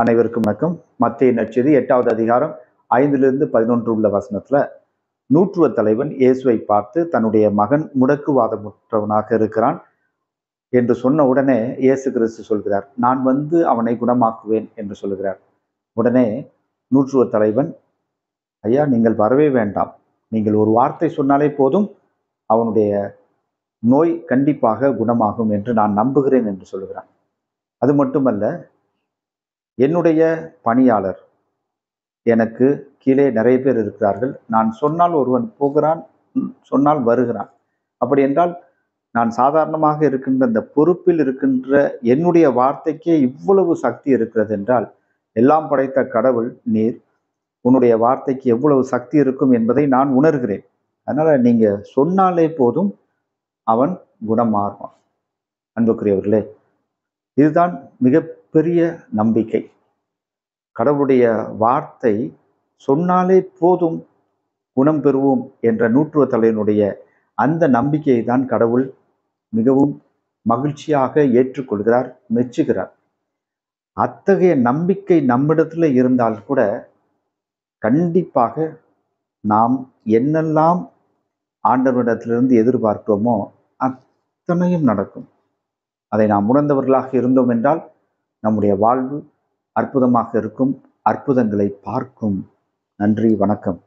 அனைவருக்கும் வணக்கம். மத்திய நற்செய்தி எட்டாவது அதிகாரம் ஐந்திலிருந்து பதினொன்று உள்ள வசனத்துல நூற்றுவ தலைவன் இயேசுவை பார்த்து தன்னுடைய மகன் முடக்குவாதமுற்றவனாக இருக்கிறான் என்று சொன்ன உடனே இயேசு கிறிஸ்து சொல்கிறார் நான் வந்து அவனை குணமாக்குவேன் என்று சொல்கிறார். உடனே நூற்றுவ தலைவன் ஐயா நீங்கள் வரவே வேண்டாம். நீங்கள் ஒரு வார்த்தை சொன்னாலே போதும் அவனுடைய நோய் கண்டிப்பாக குணமாகும் என்று நான் நம்புகிறேன் என்று சொல்கிறான் அது மட்டுமல்ல என்னுடைய பணியாளர். எனக்கு கீழே நிறைய பேர் இருக்கிறார்கள். நான் சொன்னால் ஒருவன் போகிறான் சொன்னால் வருகிறான். அப்படி என்றால் நான் சாதாரணமாக இருக்கின்ற இந்த பொறுப்பில் இருக்கின்ற என்னுடைய வார்த்தைக்கே இவ்வளவு சக்தி இருக்கிறது என்றால் எல்லாம் படைத்த கடவுள் நீர் உன்னுடைய வார்த்தைக்கு எவ்வளவு சக்தி இருக்கும் என்பதை நான் உணர்கிறேன். அதனால் நீங்கள் சொன்னாலே போதும் அவன் குணமாறுவான் அன்புக்குரியவர்களே இதுதான் மிக பெரிய நம்பிக்கை. கடவுளுடைய வார்த்தை சொன்னாலே போதும் குணம் பெறுவோம் என்ற நூற்றுவ தலைவனுடைய அந்த நம்பிக்கையை தான் கடவுள் மிகவும் மகிழ்ச்சியாக ஏற்றுக்கொள்கிறார் மெச்சுகிறார். அத்தகைய நம்பிக்கை நம்மிடத்தில் இருந்தால் கூட கண்டிப்பாக நாம் என்னெல்லாம் ஆண்டவரிடத்திலிருந்து எதிர்பார்க்கிறோமோ அத்தனையும் நடக்கும். அதை நாம் உணர்ந்தவர்களாக இருந்தோம் என்றால் நம்முடைய வாழ்வு அற்புதமாக இருக்கும். அற்புதங்களை பார்க்கும். நன்றி வணக்கம்.